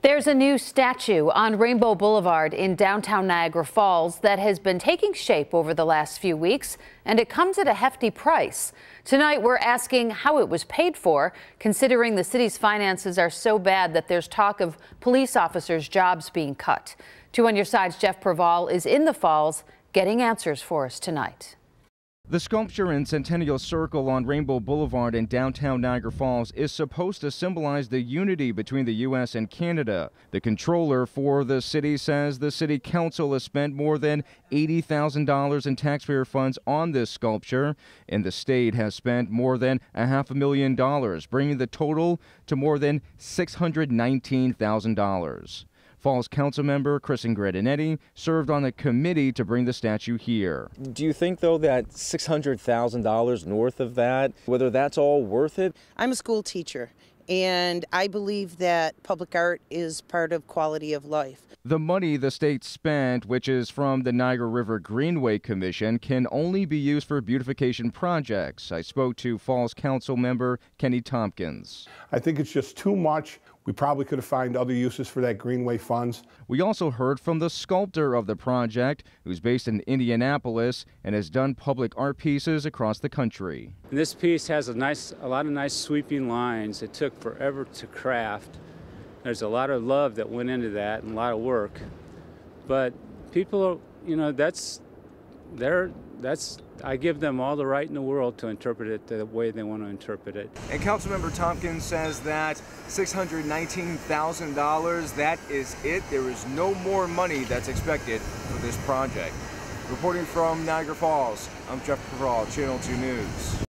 There's a new statue on Rainbow Boulevard in downtown Niagara Falls that has been taking shape over the last few weeks, and it comes at a hefty price. Tonight, we're asking how it was paid for, considering the city's finances are so bad that there's talk of police officers' jobs being cut. Two on your sides, Jeff Preval is in the Falls getting answers for us tonight. The sculpture in Centennial Circle on Rainbow Boulevard in downtown Niagara Falls is supposed to symbolize the unity between the U.S. and Canada. The controller for the city says the city council has spent more than $80,000 in taxpayer funds on this sculpture, and the state has spent more than a half a million dollars, bringing the total to more than $619,000. Falls Council member Kristen Grandinetti served on the committee to bring the statue here. Do you think, though, that $600,000 north of that, whether that's all worth it? I'm a school teacher, and I believe that public art is part of quality of life. The money the state spent, which is from the Niagara River Greenway Commission, can only be used for beautification projects. I spoke to Falls Council member Kenny Tompkins. I think it's just too much. We probably could have found other uses for that Greenway funds. We also heard from the sculptor of the project, who's based in Indianapolis and has done public art pieces across the country. This piece has a nice, a lot of nice sweeping lines. It took forever to craft. There's a lot of love that went into that and a lot of work. But people, you know, that's they're that's I give them all the right in the world to interpret it the way they want to interpret it. And Councilmember Tompkins says that $619,000, that is it. There is no more money that's expected for this project. Reporting from Niagara Falls, I'm Jeff Preval, Channel 2 News.